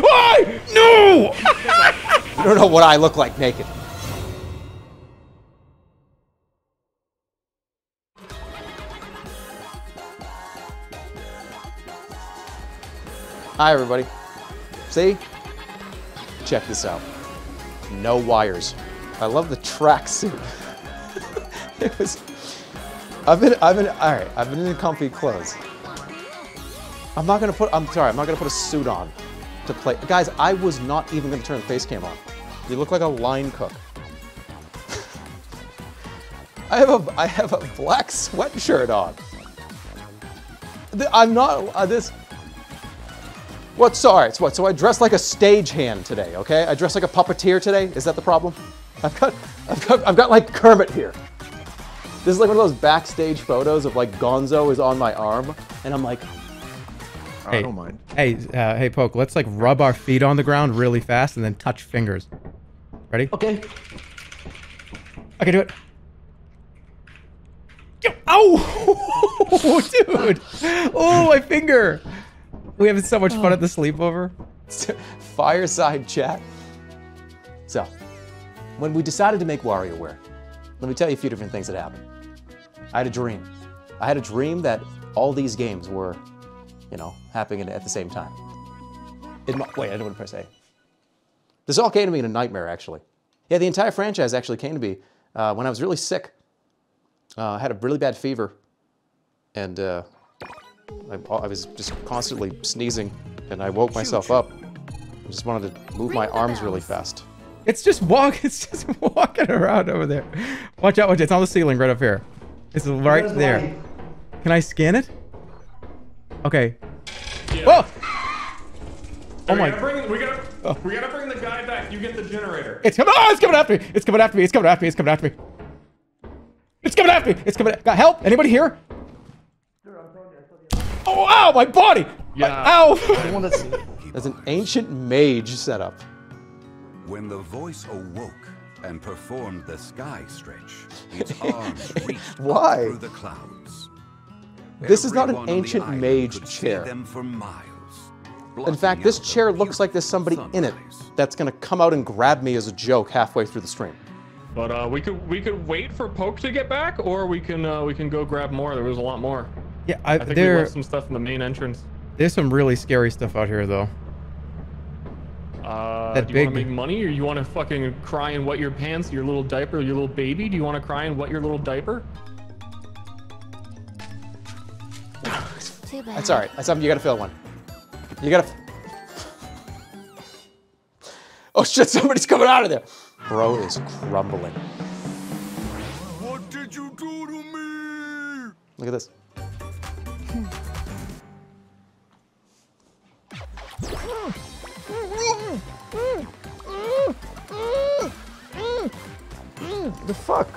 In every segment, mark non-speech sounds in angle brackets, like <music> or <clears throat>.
Why? No! You don't know what I look like naked. Hi, everybody. See? Check this out. No wires. I love the tracksuit. <laughs> it was. I've been. I've been. All right. I've been in comfy clothes. I'm not gonna put. I'm sorry. I'm not gonna put a suit on to play. Guys, I was not even gonna turn the face cam on. You look like a line cook. <laughs> I have a. I have a black sweatshirt on. I'm not. Uh, this. What? Sorry. It's what? So I dress like a stagehand today. Okay. I dress like a puppeteer today. Is that the problem? I've got. I've got. I've got like Kermit here. This is like one of those backstage photos of like Gonzo is on my arm, and I'm like, Hey. I don't mind. Hey, uh, hey, Poke, let's like rub our feet on the ground really fast and then touch fingers. Ready? okay. I can do it. Oh, Ow! <laughs> Dude! Oh, my finger! We having so much fun at the sleepover. <laughs> Fireside chat. So, when we decided to make WarioWare, let me tell you a few different things that happened. I had a dream. I had a dream that all these games were, you know, happening at the same time. In my, wait, I don't want to press A. This all came to me in a nightmare, actually. Yeah, the entire franchise actually came to me uh, when I was really sick. Uh, I had a really bad fever, and uh, I, I was just constantly sneezing, and I woke myself up. I just wanted to move my arms really fast. It's just walk. <laughs> It's just walking around over there. Watch out! Watch it. It's on the ceiling right up here. It's right there. Can I scan it? Okay. Whoa! Oh we oh my! Gotta bring, we gotta, oh. we gotta bring the guy back. You get the generator. It's coming! Oh, it's coming after me! It's coming after me! It's coming after me! It's coming after me! It's coming after me! It's coming! Got help? Anybody here? Oh! Ow! My body! Yeah. Ow! <laughs> That's an ancient mage setup. When the voice awoke and performed the sky stretch, its <laughs> arms reached Why? through the clouds. This is not an Everyone on the ancient mage chair. them for miles, In fact, this chair looks like there's somebody beautiful in it that's gonna come out and grab me as a joke halfway through the stream. But uh, we could we could wait for Poke to get back, or we can uh, we can go grab more. There was a lot more. Yeah, I, I think we there, left some stuff in the main entrance. there's some really scary stuff out here, though. Uh, That do you big- want to make money, or you want to fucking cry and wet your pants, your little diaper, your little baby? Do you want to cry and wet your little diaper? Too bad. That's all right. That's something you gotta fill one. You gotta. <laughs> Oh shit! Somebody's coming out of there. Bro is crumbling. What did you do to me? Look at this. The fuck?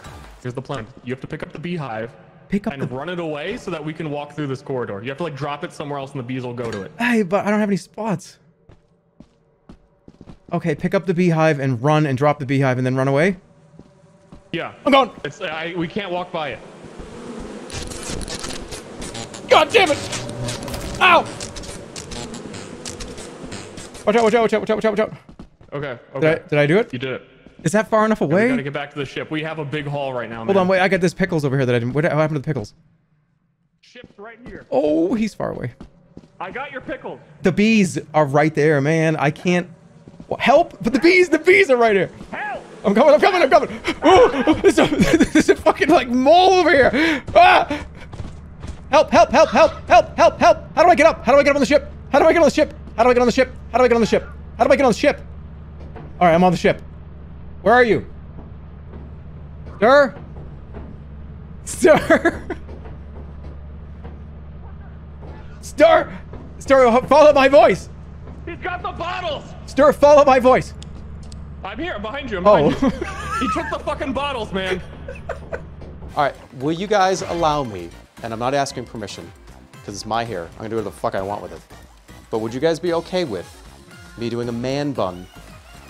Here's the plan. You have to pick up the beehive Pick up and the. run it away so that we can walk through this corridor. You have to like drop it somewhere else, and the bees will go to it. Hey, but I don't have any spots. Okay, pick up the beehive and run and drop the beehive and then run away. Yeah. I'm going. It's I, we can't walk by it. God damn it! Ow! Watch out! Watch out! Watch out! Watch out! Watch out! Watch out! Okay. Did I, Okay. did I do it? You did it. Is that far enough away? We gotta get back to the ship. We have a big haul right now. Hold man. on, wait. I got this pickles over here that I didn't. What, what happened to the pickles? Ship's right here. Oh, he's far away. I got your pickles. The bees are right there, man. I can't. Help! But the bees, the bees are right here. Help! I'm coming, I'm coming, I'm coming. Oh, there's a, <laughs> there's a fucking like mole over here. Ah! Help, help, help, help, help, help, help. How do I get up? How do I get up on the ship? How do I get on the ship? How do I get on the ship? How do I get on the ship? How do I get on the ship? All right, I'm on the ship. Where are you? Sir? Sir? Ster! Ster, follow my voice! He's got the bottles. Ster, follow my voice! I'm here. I'm behind you. I'm Oh. behind you. He took the fucking bottles, man. All right. Will you guys allow me? And I'm not asking permission because it's my hair. I'm gonna do whatever the fuck I want with it. But would you guys be okay with me doing a man bun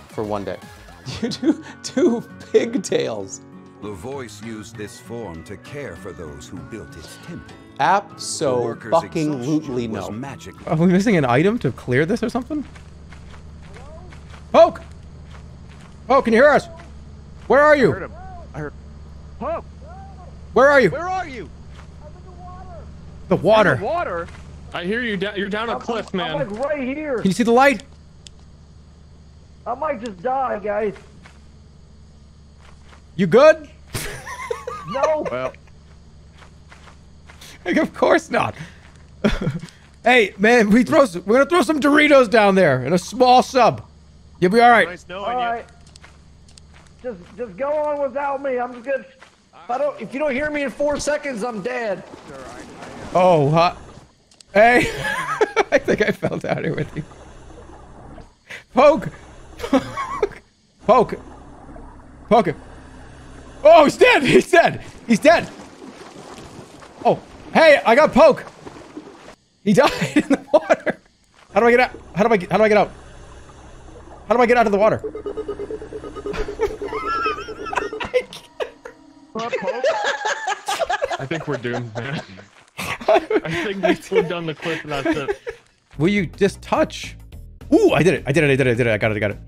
for one day? <laughs> You do two pigtails. The voice used this form to care for those who built its temple. The workers' Absolutely exhaustion no. was magic. Are we missing an item to clear this or something? Poke! Poke, can you hear us? Where are you? I heard him. I heard. Poke, Where are you? where are you? The water. In the water. I hear you. You're down a cliff, man. I'm man. like right here. Can you see the light? I might just die, guys. You good? <laughs> No. Well, Like, <laughs> of course not. <laughs> hey, man, we throw. Some, we're gonna throw some Doritos down there in a small sub. You'll be all right. nice knowing All you. right. Just, just go on without me. I'm good. If I don't, if you don't hear me in four seconds, I'm dead. Oh, huh? Hey, I think I fell down here with you. Poke, poke, <laughs> poke, poke. Oh, he's dead. <laughs> He's dead. He's dead. Oh, hey, I got poke. He <laughs> died in the water. How do I get out? How do I get? How do I get out? How do I get out of the water? I think we're doomed, man. I think we slid down the cliff and that's it. Will you just touch? Ooh, I did it. I did it. I did it. I did it. I got it. I got it.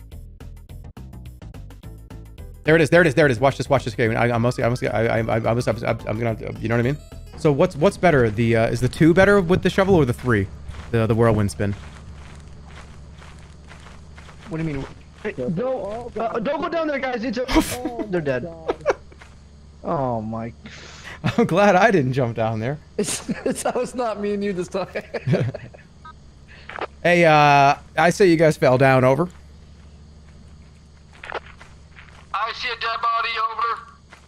There it is. There it is. There it is. Watch this. Watch this game. I, I'm mostly. I'm mostly. I, I, I, I'm, mostly, I'm, I'm gonna. You know what I mean? So what's what's better? The uh, is the two better with the shovel or the three? The the whirlwind spin. What do you mean? Hey, don't, uh, don't go down there, guys. It's a, <laughs> oh, they're dead. <laughs> Oh my! I'm glad I didn't jump down there. It's, it's, that was not me and you this time. <laughs> Hey, uh, I say you guys fell down. Over. I see a dead body over.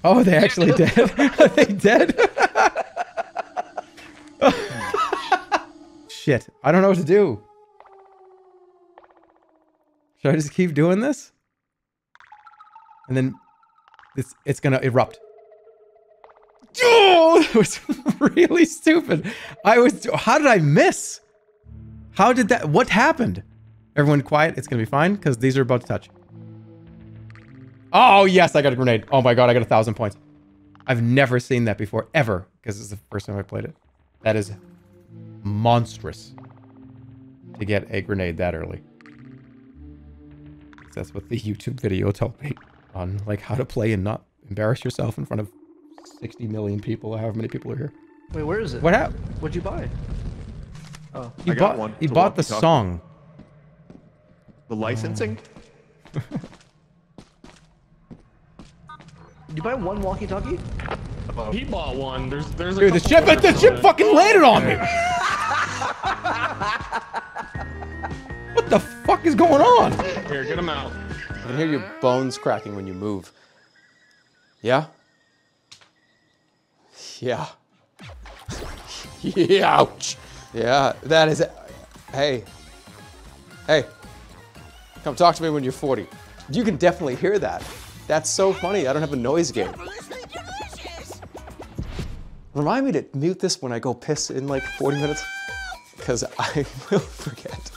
Oh, they actually dead. <laughs> Are they dead? <laughs> Shit. I don't know what to do. Should I just keep doing this? And then it's it's gonna erupt. <laughs> Oh, that was really stupid. I was. How did I miss? How did that? What happened? Everyone quiet. It's gonna be fine because these are about to touch. Oh yes, I got a grenade. Oh my god, I got a thousand points. I've never seen that before, ever, because this is the first time I played it. That is monstrous to get a grenade that early. That's what the YouTube video told me on like how to play and not embarrass yourself in front of 60 million people, however many people are here. Wait, where is it? What happened? What'd you buy? Oh. He I got bought, one. He bought the song. The licensing? Did <laughs> you buy one walkie-talkie? He bought one. There's there's a Dude, the couple ship, others the ship it. fucking landed on me. <laughs> what the fuck is going on? Here, get him out. I can hear your bones cracking when you move. Yeah? Yeah. <laughs> yeah, ouch. Yeah, that is. Hey. Hey. Come talk to me when you're 40. You can definitely hear that. That's so funny. I don't have a noise gate. Remind me to mute this when I go piss in like 40 minutes, because I <laughs> will forget.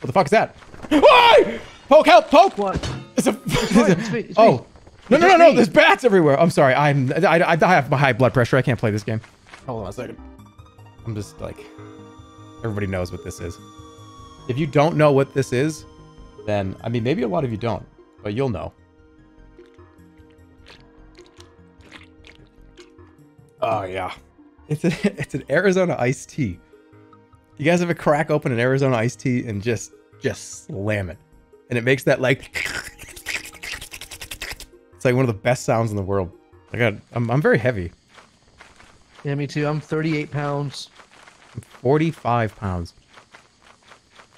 What the fuck is that? Why? Poke, help, poke! What? It's a. it's me, it's me. oh. No, no, no, It's no, there's bats everywhere. I'm sorry. I'm, I, I, I have high blood pressure. I can't play this game. Hold on a second. I'm just like. Everybody knows what this is. If you don't know what this is, then, I mean, maybe a lot of you don't, but you'll know. Oh, yeah. It's, a, <laughs> it's an Arizona iced tea. You guys have a crack open an Arizona iced tea and just just slam it, and it makes that like <laughs> it's like one of the best sounds in the world. I got I'm I'm very heavy, Yeah, me too. I'm 38 pounds. 45 pounds.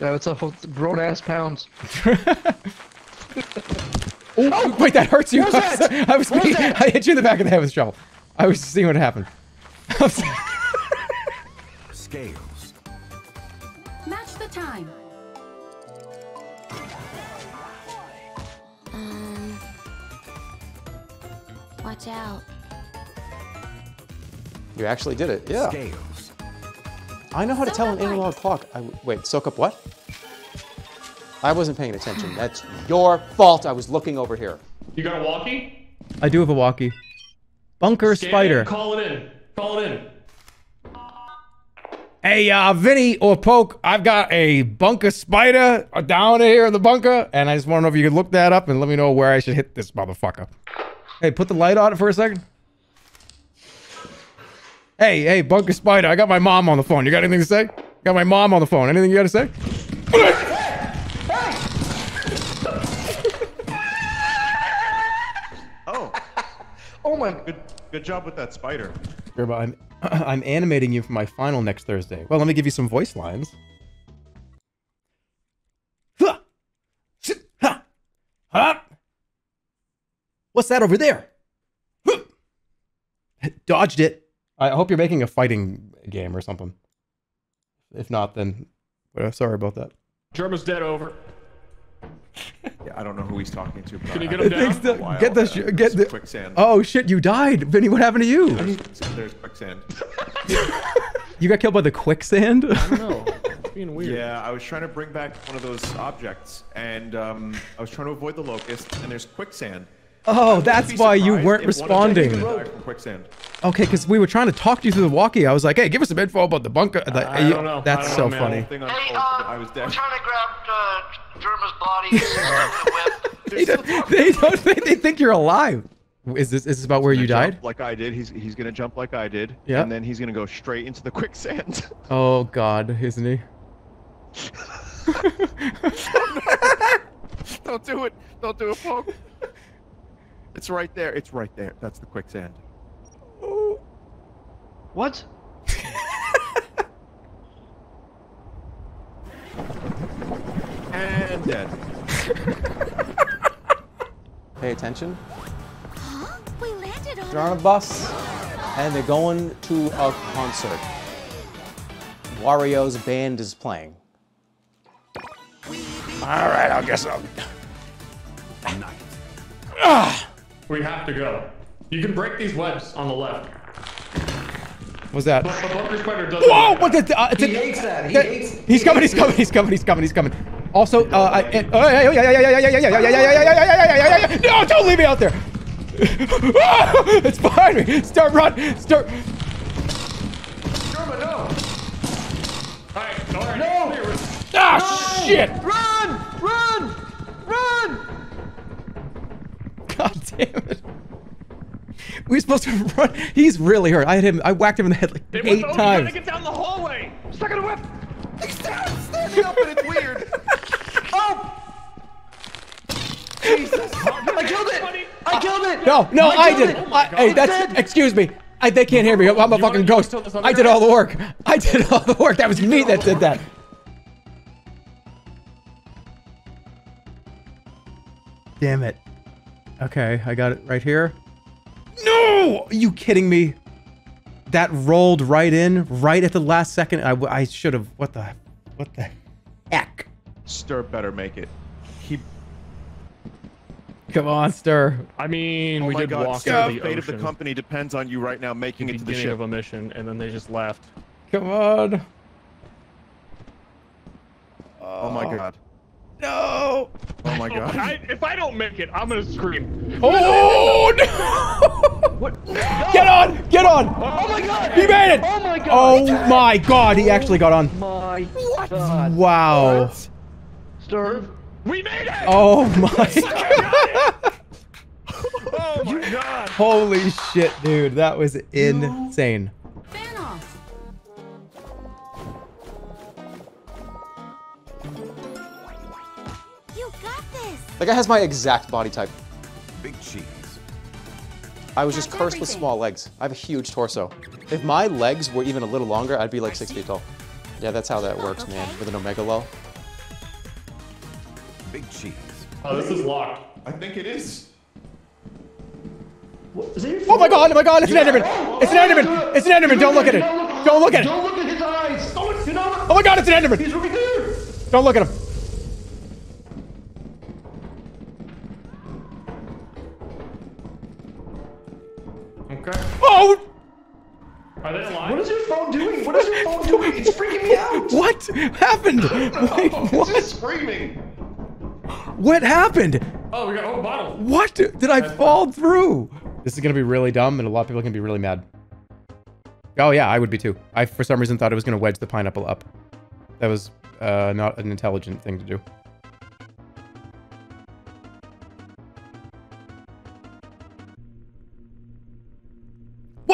Yeah, what's up, grown ass pounds? <laughs> Oh, wait, that hurts you. Where's that? <laughs> I was Where's being- that? I hit you in the back of the head with a shovel. I was seeing what happened. <laughs> Scales. Match the time. Um. Watch out. You actually did it. Yeah. Scales. I know how to Soak tell up an analog light. clock. I, wait, soak up what? I wasn't paying attention. <sighs> That's your fault. I was looking over here. You got a walkie? I do have a walkie. Bunker Scan it, spider. Call it in. Call it in. Hey, uh, Vinny or Poke, I've got a bunker spider down here in the bunker, and I just want to know if you could look that up and let me know where I should hit this motherfucker. Hey, put the light on it for a second. Hey, hey, bunker spider, I got my mom on the phone. You got anything to say? Got my mom on the phone. Anything you got to say? <laughs> Oh, Oh my. good, good job with that spider. Jerma, I'm, <clears throat> I'm animating you for my final next Thursday. Well, let me give you some voice lines. Huh. Ha. Ha. What's that over there? Dodged it. I hope you're making a fighting game or something. If not, then well, sorry about that. Jerma's dead over. <laughs> Yeah, I don't know who he's talking to. But Can you get him down? to- Wild. get the Uh, get some the quicksand. Oh shit! You died, Vinny. What happened to you? There's quicksand. <laughs> You got killed by the quicksand. No, it's being weird. Yeah, I was trying to bring back one of those objects, and um, I was trying to avoid the locust, and there's quicksand. Oh, that's why you weren't if one of them responding. died from quicksand. Okay, because we were trying to talk to you through the walkie. I was like, "Hey, give us some info about the bunker." The- I don't know. That's don't so know, funny. Thing Hey, unfolded, uh, I was we're trying to grab uh, Jerma's body the. <laughs> They don't, they don't think they think you're alive. Is this is this about where you died? Like I did. He's he's gonna jump like I did. Yeah. And then he's gonna go straight into the quicksand. <laughs> Oh God, isn't he? <laughs> don't do it. Don't do it, poke. It's right there. It's right there. That's the quicksand. What? <laughs> And dead. <laughs> Pay attention. Huh? We landed on They're on a bus and they're going to a concert. Wario's band is playing. All right, I'll guess so. Night. Ah! We have to go. You can break these webs on the left. What's that? But the bunker spider doesn't. Whoa! like What that. the? Uh, it's He a- hates that. He that- hates. He's coming! He's coming! He's coming! He's coming! He's coming! Also, uh, I, and, oh, yeah, yeah, yeah, yeah, yeah, yeah, yeah, yeah, yeah, yeah, yeah, yeah, yeah, yeah, yeah, yeah, yeah. No! Don't leave me out there! Ah, it's behind me! Start run! Start! Jerma, no! Alright, alright. No! Ah, shit! Run! Run! Run! God damn it! We were supposed to run. He's really hurt. I hit him. I whacked him in the head like It was eight oh, over. times. Gotta get down the hallway. Stuck in a whip! Standing up and it's weird. <laughs> Oh! Jesus! Oh, I killed it! I killed it! No, no, I, killed did. it! I, oh hey, that's. dead. Excuse me. I, they can't hear me. I'm a You fucking ghost. I did all the work. I did all the work. That was me that did that. Damn it. Okay, I got it right here. No! Are you kidding me? That rolled right in, right at the last second. I, I should have. What the? What the heck? Ster better make it. He. Come on, Ster. I mean, Oh we my did God! walk Ster, into the the fate of the company depends on you right now making the it to the beginning ship. of a mission, and then they just left. Come on. Oh my oh. God! No. Oh my God! I, if I don't make it, I'm gonna scream. Oh no! <laughs> What? Get on! Get on! Oh my god! He made it! Oh my god! Oh my god, he actually got on. my god. Wow. Ster. We made it! Oh my <laughs> god. <laughs> Oh my God! Holy shit, dude. That was insane. Fan That guy has my exact body type. Big cheese. I was just That's cursed with small legs. I have a huge torso. If my legs were even a little longer, I'd be like six feet tall. Yeah, that's how that works, man. With an omega low. Big cheese. Oh, this is locked. I think it is. What, is that Oh my god, oh my god, it's an Enderman! It's an Enderman! It's an Enderman! Don't look at it! Don't look at it! Don't look at his eyes! Don't look, do not Oh my god, it's an Enderman! He's right there! Don't look at him! Okay. Oh! Are they alive? What is your phone doing? What is your phone doing? It's freaking me out! <laughs> What happened? <laughs> Wait, It's what? just screaming. What happened? Oh, we got oh bottle. What did I fall through? This is gonna be really dumb, and a lot of people are gonna be really mad. Oh yeah, I would be too. I for some reason thought it was gonna wedge the pineapple up. That was uh, not an intelligent thing to do.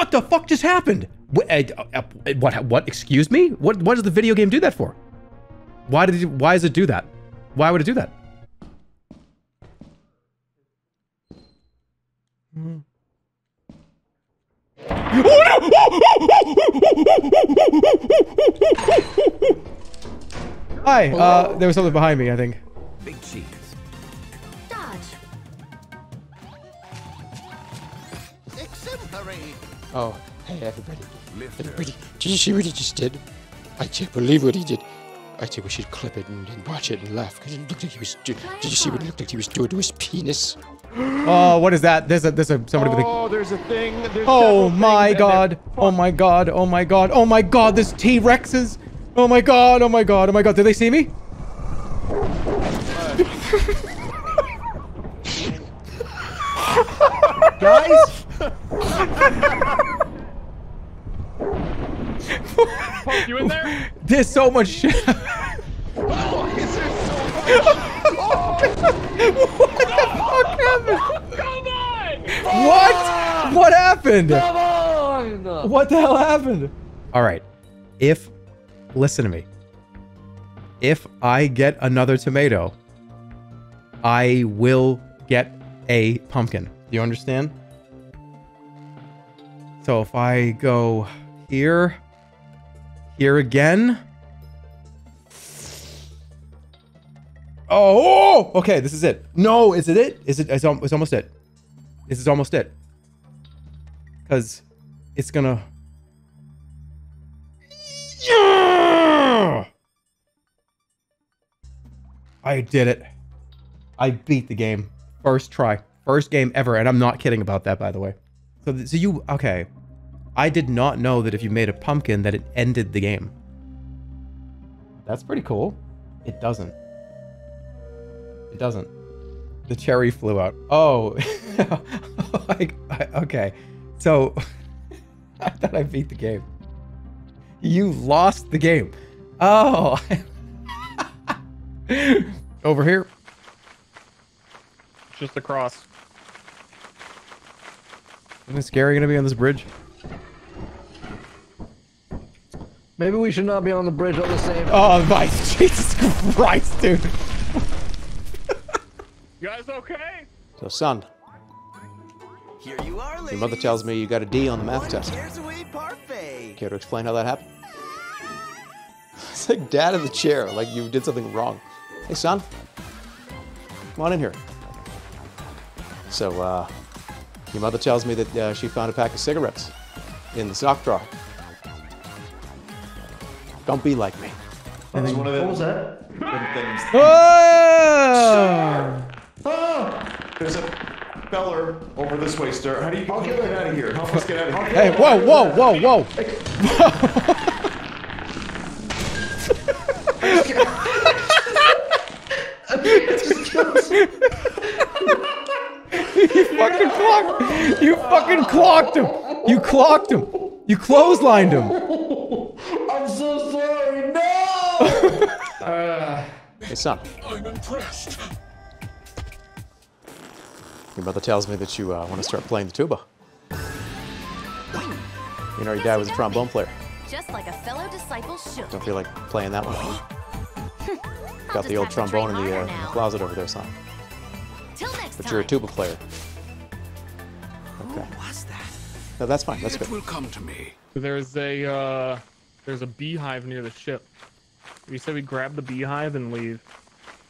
What the fuck just happened? What? Uh, uh, what? What? Excuse me? What? What does the video game do that for? Why did? It, why does it do that? Why would it do that? Hi. Uh, there was something behind me. I think. Big cheese. Oh, hey everybody. Everybody, did you see what he just did? I can't believe what he did. I think we should clip it and, and watch it and laugh because it looked like he was. Do- did you see what it looked like he was doing to his penis? Oh, what is that? There's a there's a somebody with a. Oh, there's a thing. There's Oh my things, and they're- god. Oh my god. Oh my god. Oh my god. There's T-Rexes. Oh my god. Oh my god. Oh my god. Did they see me? Guys, Poke, you in there? There's so much shit. <laughs> Oh, is there so what the fuck happened? Come on! What? What happened? come on! What the hell happened? All right. If listen to me. If I get another tomato, I will get a pumpkin. Do you understand? So if I go here, here again. Oh, oh, okay, this is it. No, is it it? Is it? It's, it's almost it. This is almost it. Cause it's gonna. I did it. I beat the game. First try. First game ever. And I'm not kidding about that, by the way. So, so you, okay. I did not know that if you made a pumpkin that it ended the game. That's pretty cool. It doesn't. It doesn't. The cherry flew out. Oh. <laughs> I, I, okay. So, <laughs> I thought I beat the game. You lost the game. Oh. <laughs> Over here. Just across. Isn't it scary gonna be on this bridge? Maybe we should not be on the bridge all the same Oh <laughs> my Jesus Christ, dude. You guys okay? So, son, Here you are, your mother tells me you got a D on the math test. Away. Care to explain how that happened? <laughs> It's like dad in the chair, like you did something wrong. Hey, son, come on in here. So, uh, your mother tells me that uh, she found a pack of cigarettes in the sock drawer. Don't be like me. It's one of What was the that? things. Oh! Ah! There's a feller over this way, sir. How do you get out of here? Help us get out of here. Hey, whoa, whoa, whoa, whoa. <laughs> you fucking clocked. You fucking clocked him. You clocked him. You clotheslined him. I'm so sorry. No! Hey, son. I'm impressed. Your mother tells me that you uh, want to start playing the tuba. You know, your dad was a trombone player. Just like a fellow disciple should. Don't feel like playing that one. <laughs> Got the old trombone in the, uh, in the closet over there, son. Till next But you're a tuba player. Okay. What's that? No, that's fine. That's It good. will come to me. There's a uh, there's a beehive near the ship. We said we grab the beehive and leave.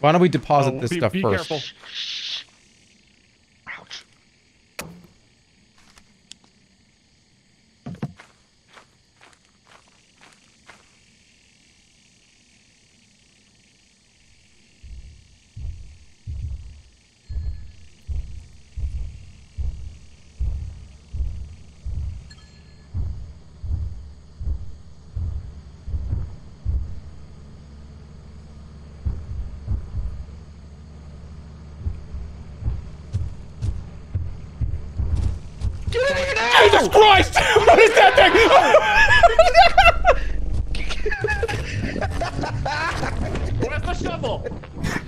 Why don't we deposit Oh, this be, stuff be first? careful. Jesus Christ! What is that thing? Where's the shovel?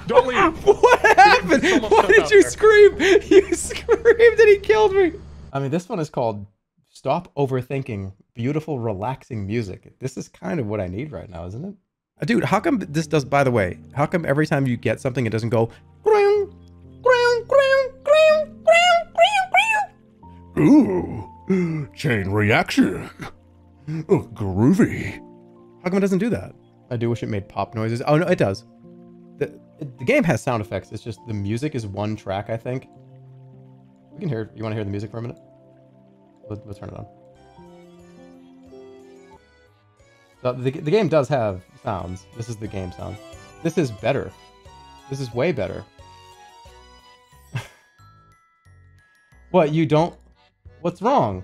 Don't leave. what happened? Why did you there. scream? You screamed and he killed me. I mean, this one is called Stop Overthinking Beautiful, Relaxing Music. This is kind of what I need right now, isn't it? Uh, Dude, how come this does, by the way, how come every time you get something, it doesn't go, "Ground, ground, ground, ground, ground, ground, ground"? Ooh, chain reaction. Oh, groovy. How come it doesn't do that? I do wish it made pop noises. Oh, no, it does. The, it- the game has sound effects. It's just the music is one track, I think. We can hear. You want to hear the music for a minute? We'll, we'll turn it on. The, the, the game does have sounds. This is the game sound. This is better. This is way better. <laughs> what, you don't... What's wrong?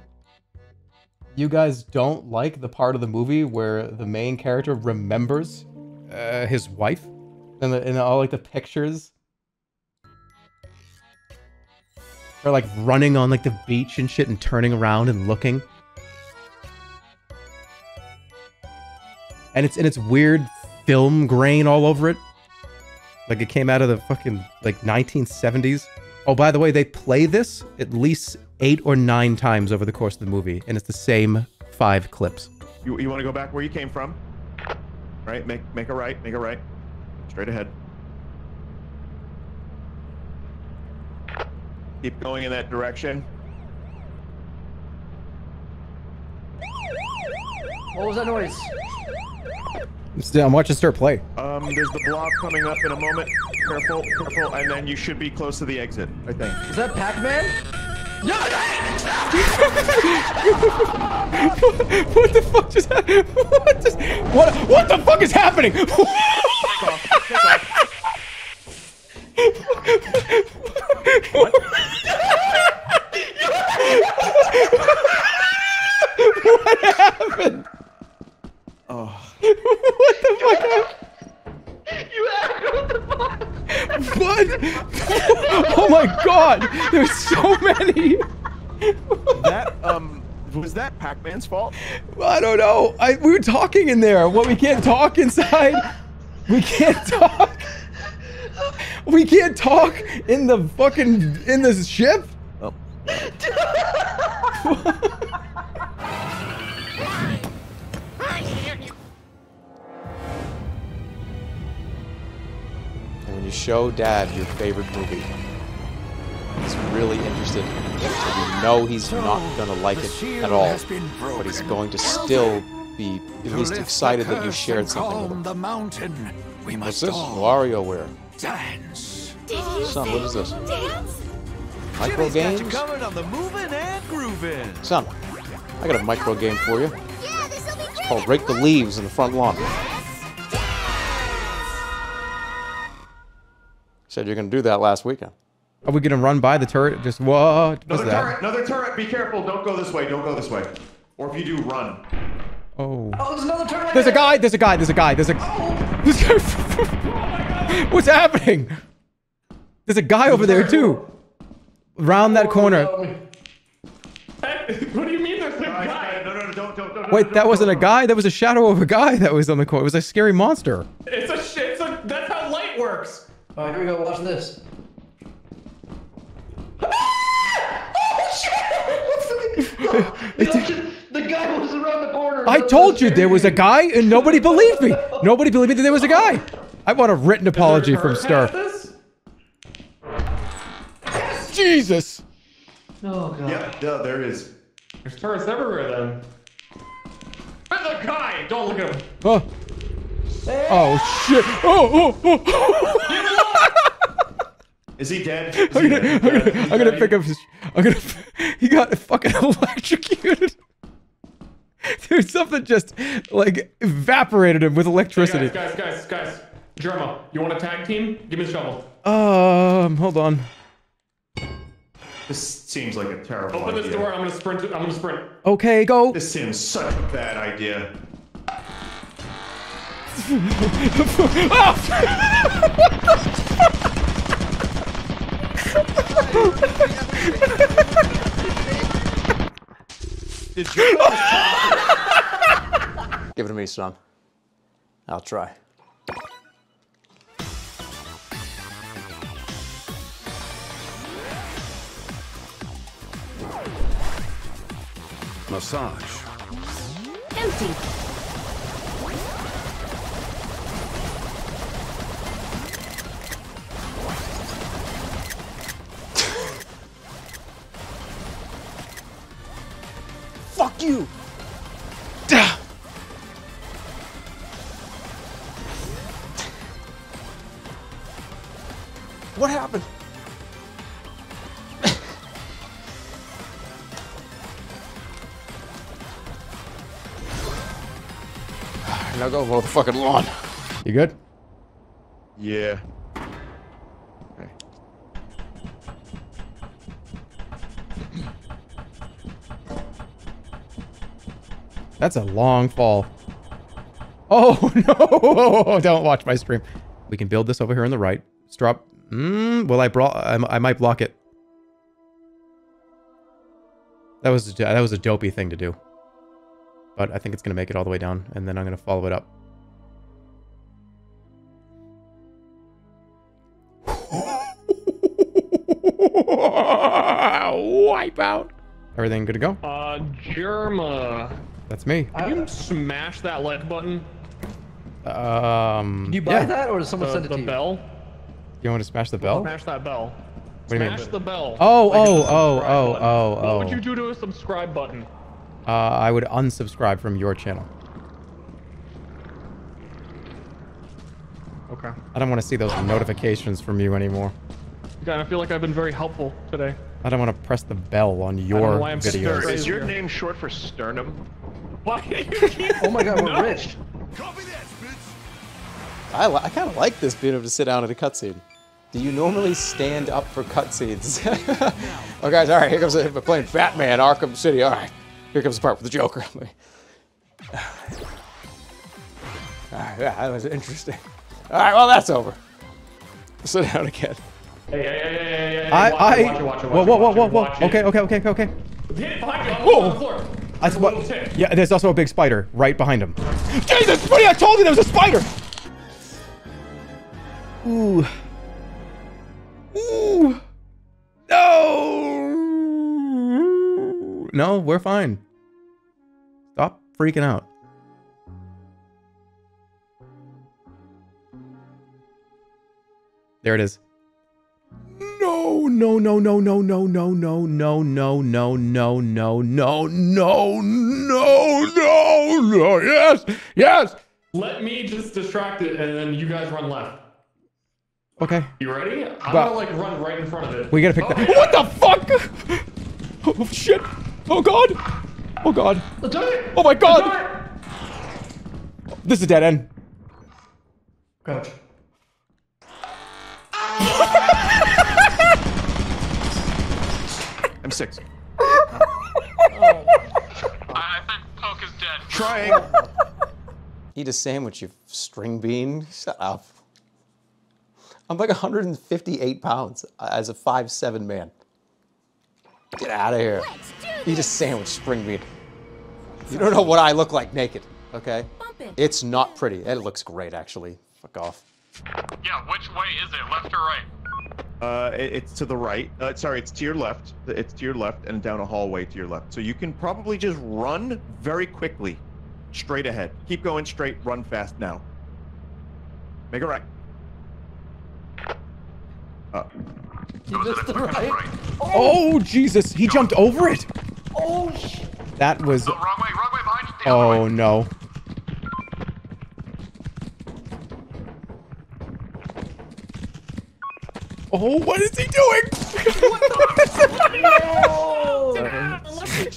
You guys don't like the part of the movie where the main character remembers uh, his wife? And, the, and all like the pictures? Or like running on like the beach and shit and turning around and looking? and it's and it's weird film grain all over it. Like it came out of the fucking like 1970s. Oh, by the way, they play this at least eight or nine times over the course of the movie, and it's the same five clips. You, you want to go back where you came from? Right, make make a right, make a right. Straight ahead. Keep going in that direction. What was that noise? Still, I'm watching Ster play. Um, there's the blob coming up in a moment. Careful, careful, and then you should be close to the exit, I think. Is that Pac-Man? <laughs> what the fuck just happened? What, just, what, what the fuck is happening? <laughs> what happened? Oh. <laughs> what the fuck happened? You asked what the fuck? What? oh my god! There's so many! That, um, was that Pac-Man's fault? I don't know. I, we were talking in there. What, we can't talk inside? We can't talk? We can't talk in the fucking, in the ship? Oh. <laughs> when you show dad your favorite movie, he's really interested. So you know he's not gonna like it at all, but he's going to still be at least excited that you shared something with him. the mountain. We What's must this? all WarioWare. dance. Did you Son, say what is this? Dance? Micro games? on the moving and grooving. Son, I got a micro game for you. Yeah, this'll be great. Called Rake the Leaves in the Front Lawn. Said you're gonna do that last weekend. Are we gonna run by the turret? Just what? What's Another that? turret, another turret, be careful, don't go this way, don't go this way. Or if you do, run. Oh. Oh, there's another turret. There's a guy. There's a guy. There's a guy. There's a. Oh. This guy. <laughs> What's happening? There's a guy over there too. Round that corner. What do you mean there's a guy? No, no, no, don't, don't, don't. Wait, don't, that wasn't a guy. That was a shadow of a guy that was on the corner. It was a scary monster. It's a shit. It's a, that's how light works. All right, here we go. Watch this. Ah! Oh, the, <laughs> the guy was around the corner. I told you there was a guy, and nobody believed me. Nobody believed me that there was a guy. I want a written apology from Star. This? Jesus. Oh god. Yep, yeah, there is. There's turrets everywhere then. There's a guy! Don't look at him. Oh. Oh shit. Oh, oh, oh. Is he dead? Is I'm gonna, dead? I'm gonna, I'm gonna pick up his. I'm gonna. <laughs> He got fucking <laughs> electrocuted. Dude, something just like evaporated him with electricity. Guys, guys, guys, guys. Jerma, you want a tag team? Give me the shovel. Um, hold on. This seems like a terrible Open idea. this door. I'm gonna sprint. I'm gonna sprint. Okay, go. This seems such a bad idea. Did <laughs> you? Give it to me, son. I'll try. Massage. Empty. Fuck you! What happened? <sighs> now go mow the fucking lawn. You good? Yeah. That's a long fall. Oh <laughs> no! <laughs> Don't watch my stream. We can build this over here on the right. Strop. Mm, well, I brought. I, I might block it. That was that was a dopey thing to do. But I think it's gonna make it all the way down, and then I'm gonna follow it up. <laughs> Wipe out. Everything good to go? Uh, Jerma. That's me. Can you smash that like button? Um. Did you buy yeah. that, or did someone the, send it the to you? bell. You want to smash the bell? Smash that bell. What do you mean? Smash the bell. Oh, Like oh, oh, oh, button. oh, What oh. would you do to a subscribe button? Uh, I would unsubscribe from your channel. Okay. I don't want to see those notifications from you anymore. God, I feel like I've been very helpful today. I don't want to press the bell on your video. I'm sitting videos. there. Is your name short for sternum? Why do you <laughs> keep... Oh my god, we're No. rich. I, li- I kind of like this being able to sit down at a cutscene. Do you normally stand up for cutscenes? <laughs> oh, guys, all right, here comes we're playing Batman Arkham City. All right, here comes the part with the Joker. <laughs> all right, yeah, that was interesting. All right, well, that's over. Sit down again. Hey, hey, hey, hey, I, I, whoa, whoa, whoa, whoa, whoa. Okay, okay, okay, okay, okay. Hit it behind you, on, Whoa. I, little yeah, there's also a big spider right behind him. Jesus, buddy, I told you there was a spider. Ooh. Ooh. No. No, we're fine. Stop freaking out. There it is. No, no, no, no, no, no, no, no, no, no, no, no, no, no, no, no, no, no, yes, yes. Let me just distract it, and then you guys run left. Okay, You ready? I'm gonna like run right in front of it. we gotta pick that. What the fuck? Oh shit! Oh god! Oh god! Oh my god! This is a dead end. Crouch. I'm six. I think Poke is dead. Trying. Eat a sandwich, you string bean. Shut up. I'm like 158 pounds as a 5'7 man. Get out of here. Eat a sandwich, spring bean. You don't know what I look like naked, okay? It. It's not pretty. It looks great, actually. Fuck off. Yeah, which way is it? Left or right? Uh, it- it's to the right. Uh, sorry, it's to your left. It's to your left and down a hallway to your left. So you can probably just run very quickly, straight ahead. Keep going straight. Run fast now. Make a right. Uh, You missed the right. Oh Jesus! He jumped over it. Oh shit. That was. Oh, wrong way, wrong way behind you. Oh way. no. Oh, what is he doing?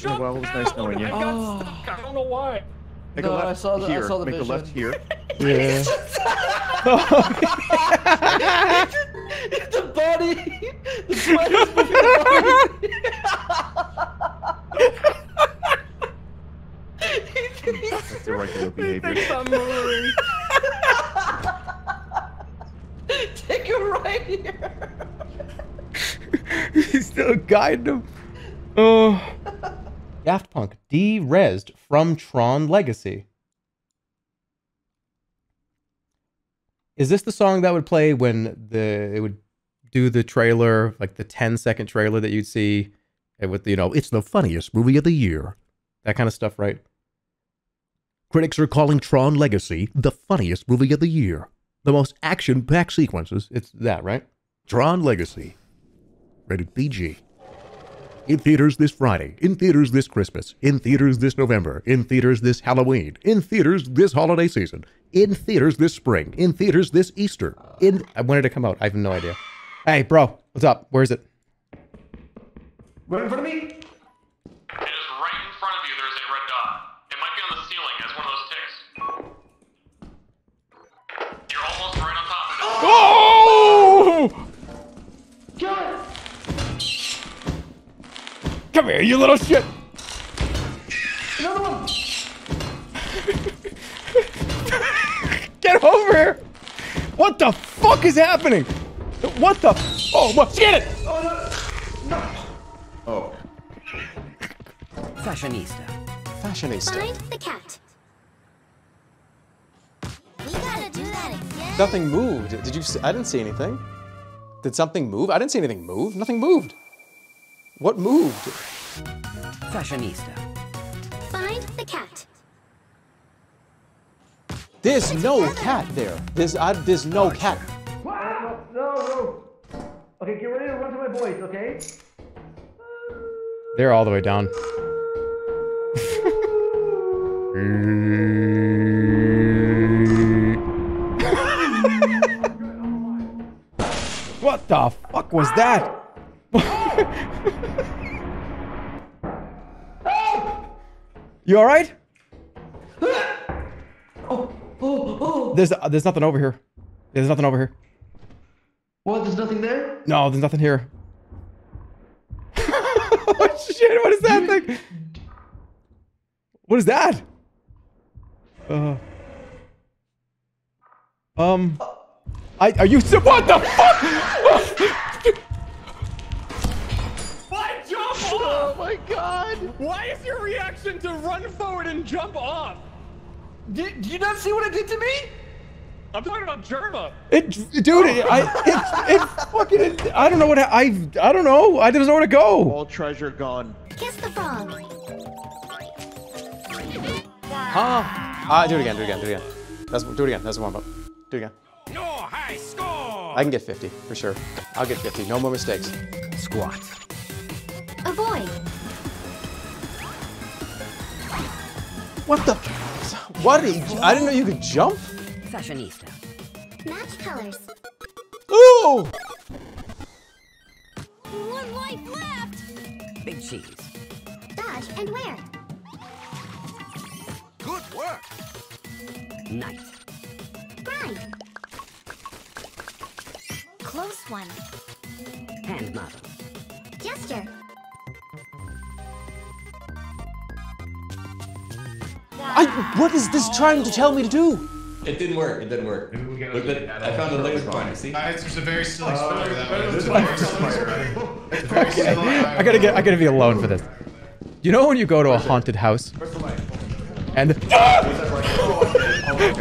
<laughs> well, it was nice knowing you. I don't know why. Make No, a left I saw the- I here. saw the Make a left here. Yeah. <laughs> it's the body. The spider's moving the body. That's the regular behavior. Take a right guiding him. Oh. Daft Punk Derezzed from Tron Legacy. Is this the song that would play when the it would do the trailer, like the 10 second trailer that you'd see with you know, it's the funniest movie of the year. That kind of stuff, right? Critics are calling Tron Legacy the funniest movie of the year. The most action-packed sequences. It's that, right? Tron Legacy. Rated PG. In theaters this Friday. In theaters this Christmas. In theaters this November. In theaters this Halloween. In theaters this holiday season. In theaters this spring. In theaters this Easter. In when did it come out? I have no idea. Hey, bro, what's up? Where is it? Right in front of me? Come here, you little shit! Another one! <laughs> Get over here! What the fuck is happening? What the? Oh, what? Get it! Oh. No. no. Oh. Fashionista. Fashionista. Find the cat. We gotta do that again. Nothing moved. Did you? See, I didn't see anything. Did something move? I didn't see anything move. Nothing moved. What moved? Fashionista. Find the cat. There's no cat there. There's uh, there's no cat. No, no. Okay, get ready to run to my boys, okay? They're all the way down. what the fuck was that? <laughs> you all right? <gasps> oh, oh, oh. There's there's nothing over here. There's nothing over here. What? There's nothing there? No, there's nothing here. <laughs> oh shit! What is that thing? What is that? Uh. Um. I are you? What the fuck? <laughs> jump off? Oh <laughs> my god! Why is your reaction to run forward and jump off? Did, did you not see what it did to me? I'm talking about Jerma. It, dude, it, I, it, it fucking, it, I don't know what I, I, I don't know. I just know where to go. All treasure gone. Kiss the frog. Huh? Ah, do it again. Do it again. Do it again. That's do it again. That's the warm up. Do it again. No high score. I can get 50 for sure. I'll get 50. No more mistakes. Squat. Avoid. What the? What? Did he, I didn't know you could jump. Fashionista. Match colors. Ooh! One life left. Big cheese. Dodge and wear. Good work. Knight. Grind. Close one. Hand model. Gesture. I, what is this trying to tell me to do? It didn't work. It didn't work. Maybe we get But, but I found a laser pointer. See? it's just a very silly Uh, spoiler. That there's was a very laser silly pointer. spoiler. <laughs> It's very silly. I gotta get, I gotta be alone for this. You know when you go to a haunted house and <laughs>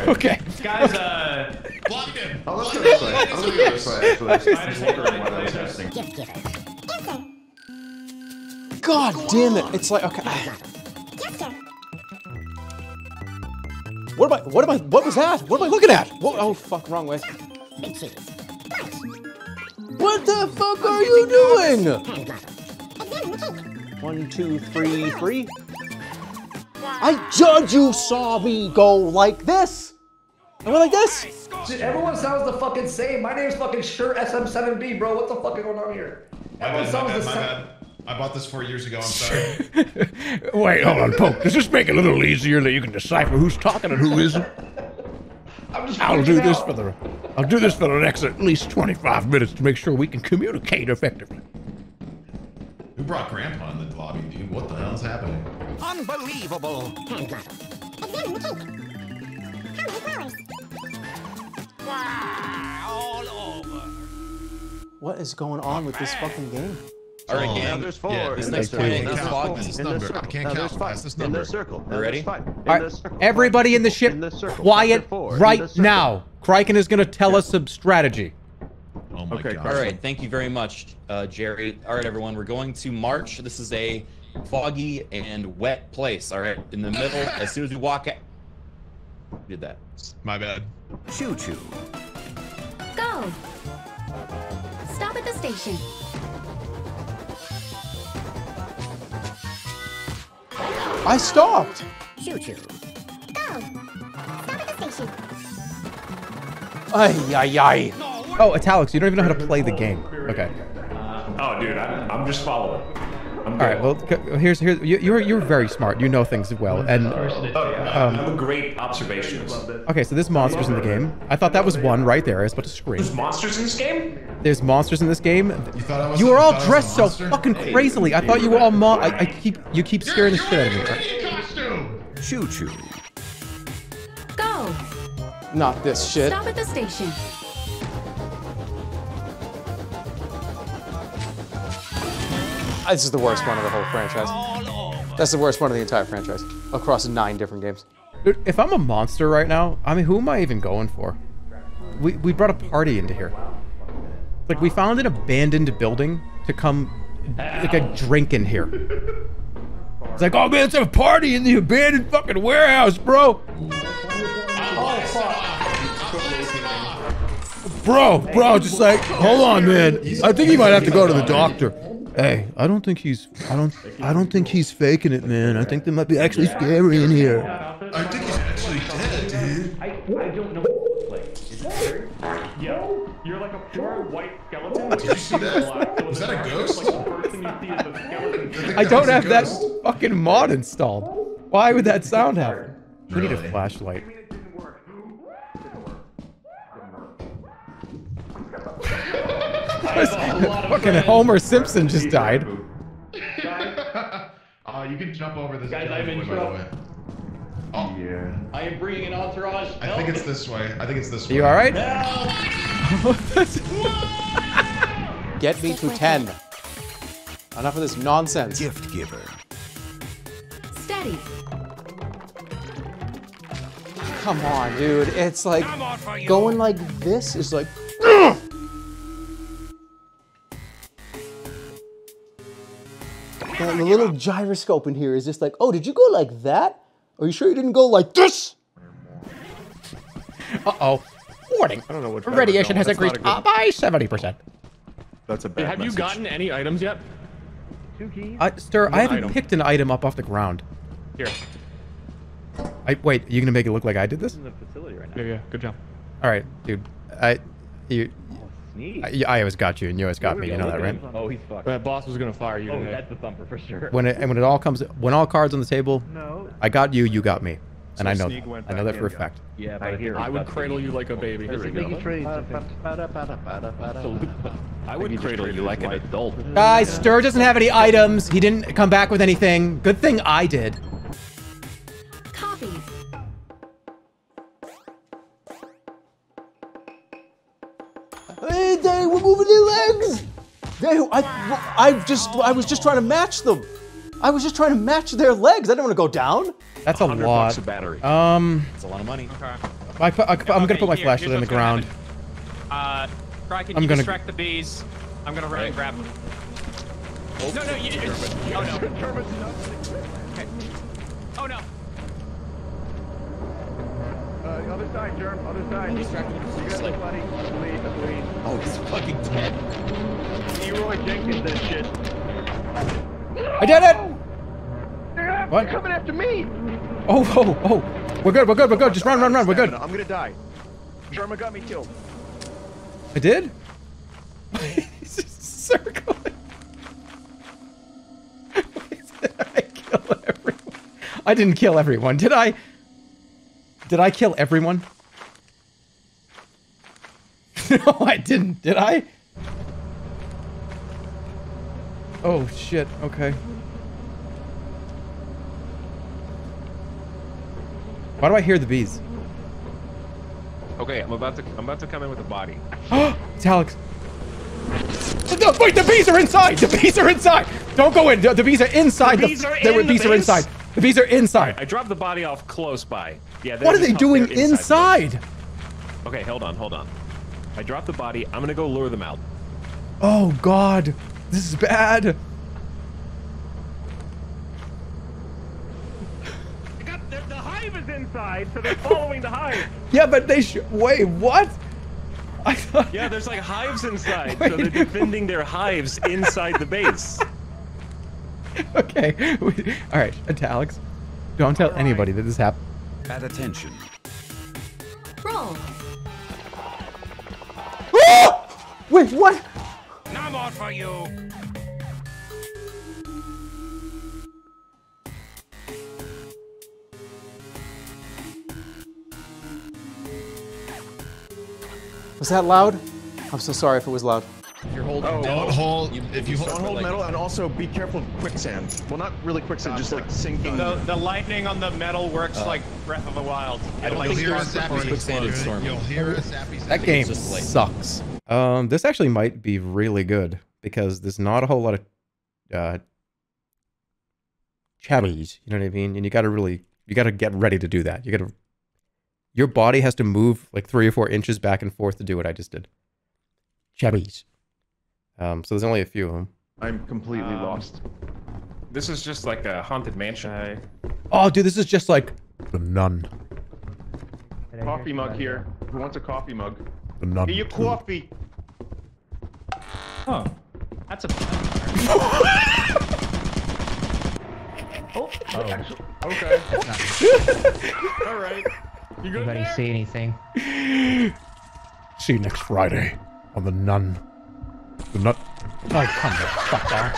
okay. Guys, uh, blocked him. Let's go this way. I'm gonna go this way, actually. I'm wondering why that was happening. Gift giver. Answer. God damn it! It's like okay. What am I? What am I? What was that? What am I looking at? What, oh fuck! Wrong way. What the fuck are you doing? Hand model. Examine the cake. One, two, three, three. I judge you saw me go like this. I went like this. Dude, everyone sounds the fucking same. My name's fucking Shure SM7B, bro. What the fuck is going on here? Everyone sounds the same. Bad. I bought this four years ago. I'm sorry. <laughs> Wait, hold on, Poke. Does this make it a little easier that you can decipher who's talking and who isn't? I'm just I'll do this out. for the I'll do this for the next at least 25 minutes to make sure we can communicate effectively. Who brought Grandpa in the lobby, dude? What the hell's happening? Unbelievable. Hand. Examine the cake. How many flowers? Wow, all over. What is going on with this fucking game? All right, Oh, gang. There's four. Yeah, This in next the can't is foggy. This number? I circle. can't count there's five. past this In number. the circle. You ready? five. In All the right, circle. everybody in the ship, In the quiet After four. In right the now. Criken is going to tell us some strategy. Oh my Okay, god. All right, thank you very much, uh, Jerry. All right, everyone, we're going to march. This is a foggy and wet place. All right, in the middle. As soon as we walk out, did that. My bad. Choo choo. Go. Stop at the station. I stopped. Choo choo. Go. Stop at the station. Ay, ay, ay. Oh, Italics, you don't even know how to play the game. Okay. Oh, dude, I'm, I'm just following. I'm All right. Well, here's here's you- you're you're very smart. You know things well. And I'm um, a great observationist. okay, so there's monsters in the game. I thought that was one right there. I was about to scream. There's monsters in this game? There's monsters in this game. You thought I was You were all thought I was a dressed so fucking crazily. I thought you were all mon. I, I keep you keep scaring the shit out of me. costume. Choo choo. Go. Not this shit. Stop at the station. This is the worst one of the whole franchise. That's the worst one of the entire franchise. Across nine different games. Dude, if I'm a monster right now, I mean, who am I even going for? We we brought a party into here. Like we found an abandoned building to come like a drink in here. It's like, oh man, let's have a party in the abandoned fucking warehouse, bro. Bro, bro, just like, hold on, man. I think you might have to go to the doctor. Hey, I don't think he's, I don't, I don't think he's faking it, man. I think there might be actually scary in here. I think he's actually dead, dude. I, I don't know what like. Is it scary? Yeah. You're like a pure white skeleton. Did you see that? Was that a ghost? Like the first thing you see is a skeleton. I don't have that fucking mod installed. Why would that sound happen? We need a flashlight. Fucking Homer Simpson just died. <laughs> Oh, you can jump over this. Guys, I'm in trouble. Oh, Yeah. I am bringing an entourage. I think it's this way. I think it's this way. You all right? <laughs> Get me to 10. Enough of this nonsense. Gift giver. Steady. Come on, dude. It's like going like this is like. The, the little gyroscope in here is just like, oh, did you go like that? Are you sure you didn't go like this? <laughs> Uh-oh. Warning. I don't know what. Radiation has That's increased a uh, by 70%. That's a bad Have you gotten any items yet? Two keys. I, sir, I haven't item. picked an item up off the ground. Here. I, wait, you gonna make it look like I did this? in the facility right Yeah, yeah. Good job. All right, dude. I, you, I, I always got you, and you always got me. You know that, right? Oh, he's fucked. That boss was gonna fire you Oh, today. that's the thumper for sure. When it and when it all comes, when all cards on the table, No. I got you, you got me, and So I know Sneak that. I know that for a fact. Yeah, I hear I would cradle you like a baby. There we go. I would cradle you like an adult. Guys, Ster doesn't have any items. He didn't come back with anything. Good thing I did. I, I just, I was just trying to match them. I was just trying to match their legs. I didn't want to go down. That's a lot. bucks a battery. Um, It's a lot of money. I put, I, am gonna put my here, flashlight in the what's gonna ground. happen. Uh, Criken, I'm you gonna- distract the bees. I'm gonna run and grab them. No, no, you. you oh no. Okay. Oh no. Uh, other side, Germ. Other side. You got it, buddy. Please, please. Oh, he's fucking dead. Leeroy Jenkins, that shit. I did it. They're What? coming after me. Oh, oh, oh. We're good. We're good. We're good. Just run, run, run. We're good. I'm gonna die. Sherman got me killed. I did. He's just circling. Did I kill everyone? I didn't kill everyone, did I? Did I kill everyone? <laughs> no, I didn't. Did I? Oh shit. Okay. Why do I hear the bees? Okay, I'm about to I'm about to come in with a body. <gasps> it's Alex. no, wait, the bees are inside. The bees are inside. Don't go in. The, the bees are inside. The bees are in the bees are inside. The bees are inside. I dropped the body off close by. Yeah. What are they up doing there the inside? Okay, hold on, hold on. I dropped the body. I'm gonna go lure them out. Oh God, this is bad. The, the hive is inside, so they're following the hive. <laughs> Yeah, but they should. Wait, what? I thought. Yeah, there's like hives inside, so they're defending their hives inside the base. <laughs> Okay. All right, italics. Don't tell anybody that this happened. At attention. Roll. Wait, what? No more for you. Was that loud? I'm so sorry if it was loud. If you're holding Oh, metal, don't hold- if you Don't hold hold like- metal, and also be careful of quicksand. Well, not really quicksand, just like sinking. The, the lightning on the metal works Uh, like Breath of the Wild. I don't like You'll hear a zappy. quicksand explode. is storming. You'll hear a zappy. That game just like- sucks. Um, this actually might be really good because there's not a whole lot of uh chabbies. You know what I mean? And you got to really, you got to get ready to do that. You got to, your body has to move like three or four inches back and forth to do what I just did. Chabbies. Um, so there's only a few of them. I'm completely Um, lost. This is just like a haunted mansion. Oh, dude, this is just like the nun. Coffee mug here. Who wants a coffee mug? The nun. Get your coffee. Huh. That's a. <laughs> Oh. Oh. oh, Okay. <laughs> All right. You good Anybody there? see anything? See you next Friday on the nun. The nun. Oh, come the fuck on.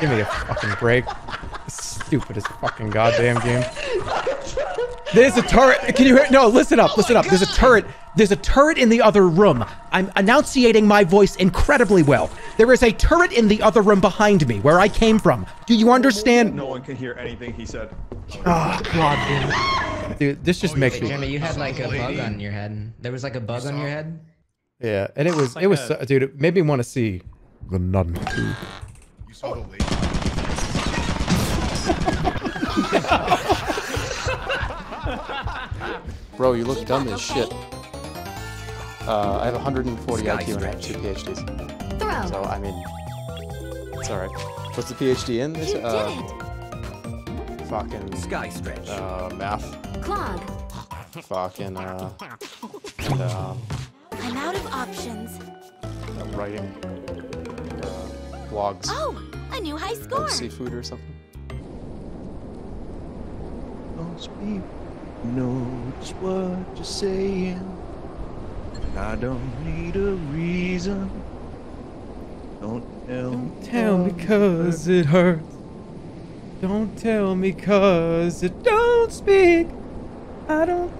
Give me a fucking break. Stupidest fucking goddamn game. There's a turret. Can you hear? No, listen up. Listen up. There's a turret. There's a turret in the other room. I'm enunciating my voice incredibly well. There is a turret in the other room behind me, where I came from. Do you understand? No one can hear anything he said. Oh God, dude. Dude, this just makes Hey, me. Jeremy, you had like a bug on your head. There was like a bug on your head. Yeah, and it was like it was a- dude. It made me want to see the nun too. You saw the lady. <laughs> Bro, you look dumb as shit. Uh, I have 140 IQ and I have two PhDs. Throw. So, I mean, it's alright. What's the PhD in? This, You did uh, it. fucking, Sky stretch. uh, math. Clog. Fucking, uh, and, uh, I'm out of options. uh, writing, uh, blogs. Oh, a new high score. About seafood or something. Don't speak. Know just what you're saying. And I don't need a reason. Don't tell me. Tell me cause it hurts. Don't tell me cause it don't speak. I don't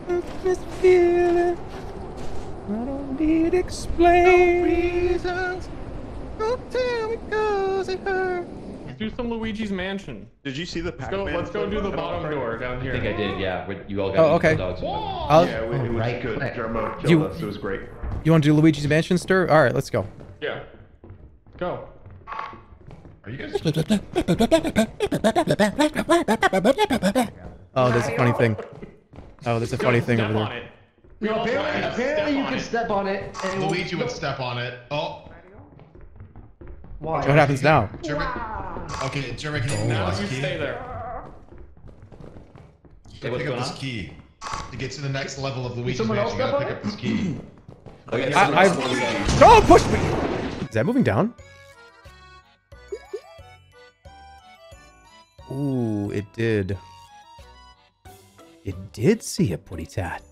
this feeling. I don't need explain. No reasons. Don't tell me cause it hurts. Let's do some Luigi's Mansion. Did you see the Let's go. Let's go do the bottom door down here. I think I did, yeah. with- You all got Oh, okay. dogs. I'll- Yeah, it, was- it was Right good. click. Jermo killed You- us. It was great. You want to do Luigi's Mansion Ster? All right, let's go. Yeah. Go. Are you guys? Oh, there's a funny thing. Oh, there's a funny thing over there. it. No, Go, apparently, apparently you on can step on it. And it will- Luigi would step on it. Oh, Why? What happens now? Jeremy. Okay, Jeremy, can you Now you key? stay there. You gotta pick up this on? key. To get to the next level of Luigi's someone Mansion, you gotta pick up this key. Okay, I, I, don't push me. Is that moving down? Ooh, it did. It did see a putty tat.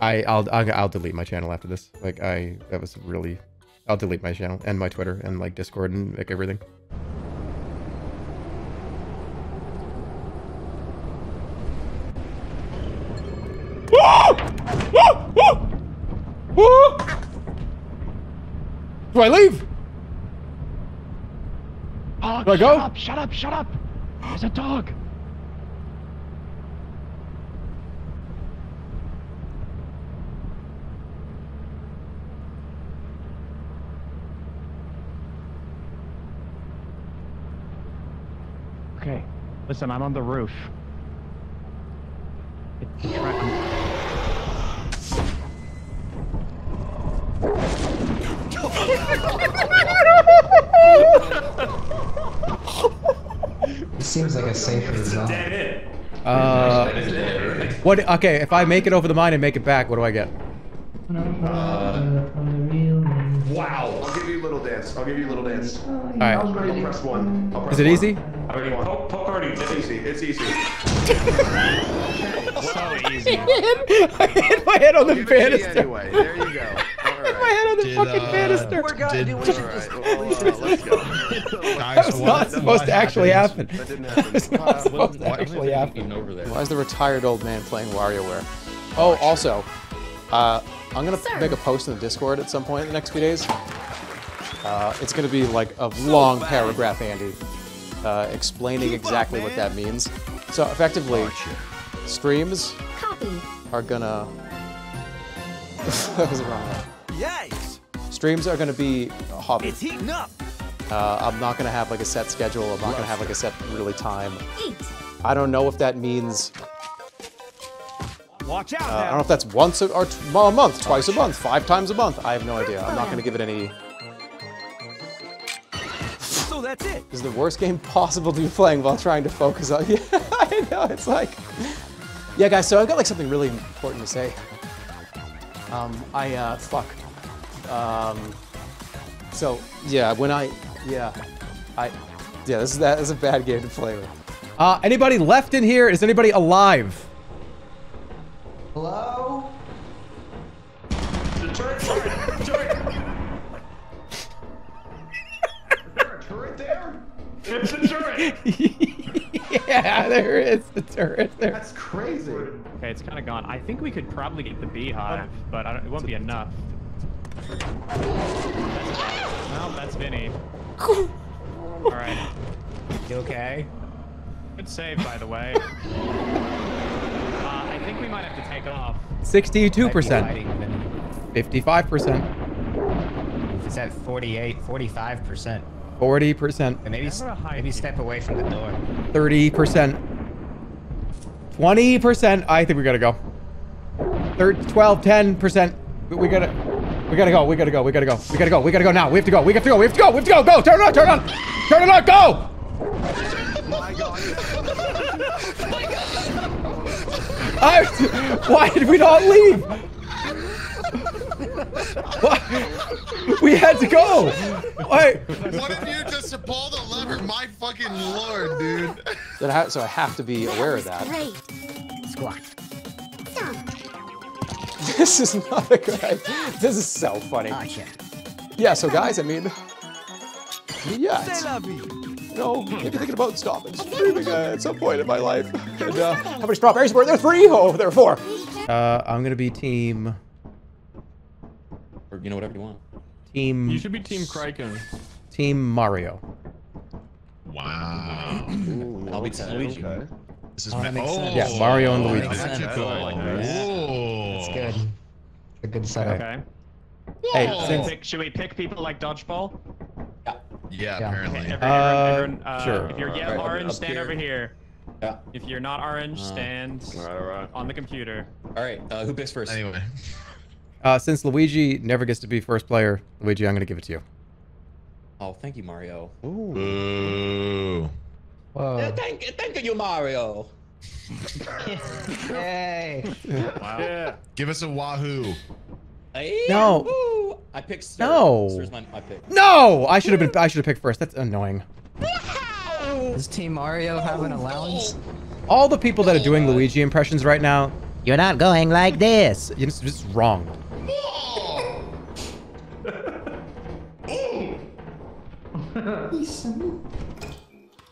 I I'll, I'll I'll delete my channel after this. Like I that was really I'll delete my channel and my Twitter and like Discord and like everything. Do I leave? Dog, Do I go? shut go? up, shut up, shut up. There's a dog. Okay. Listen, I'm on the roof. It seems like a safer zone. Uh, what? Okay, if I make it over the mine and make it back, what do I get? Wow. I'll give you a little dance. I'll give you a little dance. All right. I'll press one. I'll press Is it one. easy? Already one. Poke, poke already. It's easy. It's easy. <laughs> so <laughs> easy. I hit my head on the banister. Anyway, there you go. <laughs> All hit my head on the Did, fucking uh, banister. We're gonna All right. Well, let's go. That was not supposed to actually happen. That didn't happen. It's not supposed to Why- actually happen. over there. Why is the retired old man playing WarioWare? Oh, also, uh, I'm gonna make a post in the Discord at some point in the next few days. Uh, it's gonna be like a long paragraph, Andy, uh, explaining exactly what that means. So effectively, streams are gonna. <laughs> that was the wrong one. Yikes! Streams are gonna be a hobby. It's heating up. Uh, I'm not gonna have like a set schedule. I'm not gonna have like a set really time. I don't know if that means. Watch out Uh, I don't know if that's once a, or t- a month, twice a month, five times a month. I have no idea. I'm not gonna give it any. Is the worst game possible to be playing while trying to focus on. <laughs> Yeah, I know. It's like. Yeah, guys. So I've got like something really important to say. Um, I uh, fuck. Um, so yeah, when I yeah, I yeah, this is that is a bad game to play with. Uh, anybody left in here? Is anybody alive? Hello? <laughs> yeah, there is the turret there. That's crazy. Okay, it's kind of gone. I think we could probably get the beehive, but I don't, it won't be enough. That's well, that's Vinny. <laughs> All right. You okay? Good save, by the way. <laughs> uh, I think we might have to take off. Sixty-two percent. Fifty-five percent. It's at 48, 45 percent. Forty percent. Maybe maybe step away from the door. Thirty percent. Twenty percent. I think we gotta go. Third, 12, 10 percent. We, we gotta. We gotta go. We gotta go. We gotta go. We gotta go. We gotta go now. We have to go. We have to go. We have to go. We have to go. Go. Turn it on. Turn it on. Turn it on. Go. <laughs> I, why did we not leave? Why? We had to go. Wait. What if you just pull the lever? My fucking lord, dude. That ha- so I have to be aware of that. Great. Squat. This is not a good idea. This is so funny. Archer. Yeah, so guys, I mean, I mean, yeah, it's, you know, maybe thinking about stopping streaming uh, at some point in my life. And, uh, how many strawberries were there? Three? Oh, there were four. Uh, I'm gonna be team. Or you know whatever you want. Team. You should be Team Criken. Team Mario. Wow. I'll be Team Luigi. This is Oh, that ma- makes sense. Yeah, Mario and That Luigi. makes sense. Magical. That's good. A good setup. Okay. Hey, Should we since pick, should we pick people like dodgeball? Yeah, Yeah. apparently. Every, Uh, everyone, uh, sure. If you're yellow Alright, orange, stand here. over here. Yeah. If you're not orange, Uh, stand All right. on the computer. All right. Uh, who picks first? Anyway. Uh, since Luigi never gets to be first player, Luigi, I'm gonna give it to you. Oh, thank you, Mario. Ooh. Whoa. thank, thank you, Mario. <laughs> Yay. Wow. Yeah. Give us a wahoo. No. Woo! I picked Sir. No. Sir's my, my pick. No, I should have been. I should have picked first. That's annoying. Does Team Mario have an allowance? All the people that are doing Luigi impressions right now, you're not going like this. You're just, just wrong.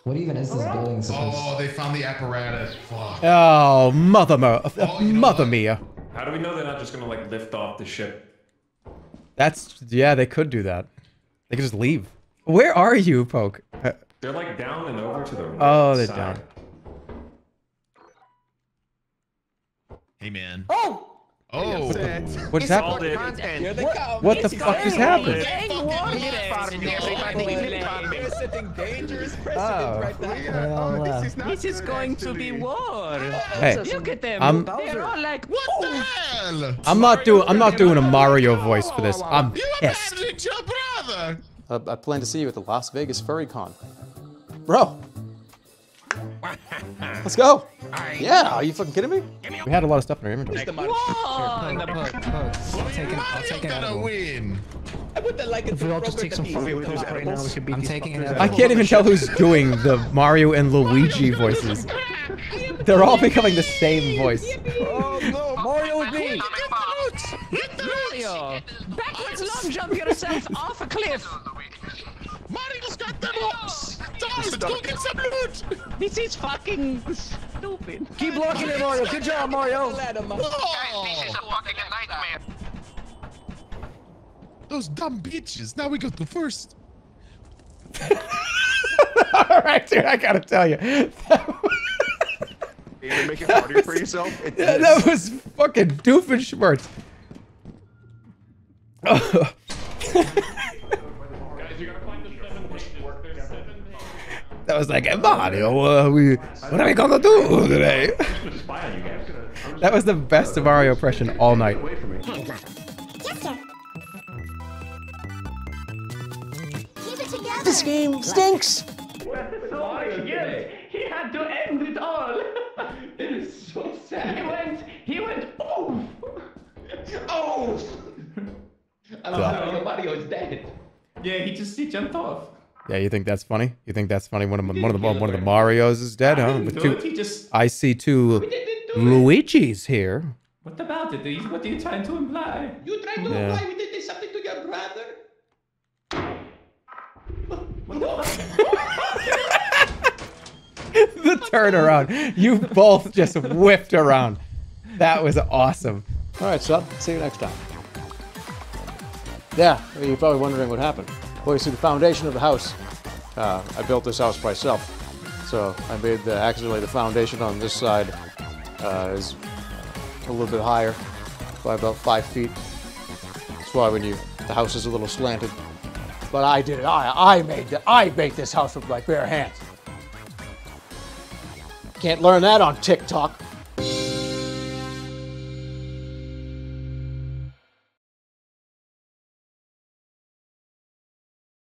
What even is this building supposed Oh, they found the apparatus. Fuck. Oh, mother, mo- Oh, you know mother mia. How do we know they're not just gonna like lift off the ship? That's yeah. They could do that. They could just leave. Where are you, Poke? Uh, They're like down and over to the right Oh, they're side. down. Hey, man. Oh! Oh. What is happening? What, what the fuck just happened? Oh. This is going to be war. Hey, Look at them. I'm- They're all like, what the hell? I'm not doing. I'm not doing a Mario voice for this. I'm pissed. your brother. Uh, I plan to see you at the Las Vegas Furry Con. Bro. <laughs> Let's go. Yeah, are you fucking kidding me? We had a lot of stuff in our inventory. I'll take an, I'll take an edible. win. I would like If we all just take some fucking pills right now, we could beat I'm these taking an fuckers. edible. I can't even tell who's doing the Mario and Luigi <laughs> voices. They're all becoming the same voice. Oh no, Mario with me! Mario, backwards long jump yourself off a cliff. Mario's got the box. Let's go get some loot. This is fucking stupid. Keep blocking it, Mario. Good job, Mario. Oh, this is a fucking nightmare. Those dumb bitches. Now we go to first. <laughs> all right, dude. I gotta tell you, You gonna make it harder for yourself? <laughs> It that, is. that was fucking doofenshmirtz. <laughs> That was like, hey, Mario, uh, we, what are we gonna do today? That was the best of Mario impression all night. This game stinks. Yes, he had to end it all. <laughs> it is so sad. He went, he went, oh, oh. So- Mario is dead. Yeah, he just he jumped off. Yeah, you think that's funny? You think that's funny? One of one of the one of the Mario's is dead, huh? But do it, two, just- I see two Luigi's here. What about it? What are you trying to imply? You tried to Yeah. imply we did something to your brother. <laughs> the turnaround. You both just whipped around. That was awesome. All right, son. See you next time. Yeah, you're probably wondering what happened. Well, you see, the foundation of the house, uh, I built this house myself. So I made the, actually the foundation on this side uh, is a little bit higher by about five feet. That's why when you, the house is a little slanted. But I did it. I, I made the, I made this house with my bare hands. Can't learn that on TikTok.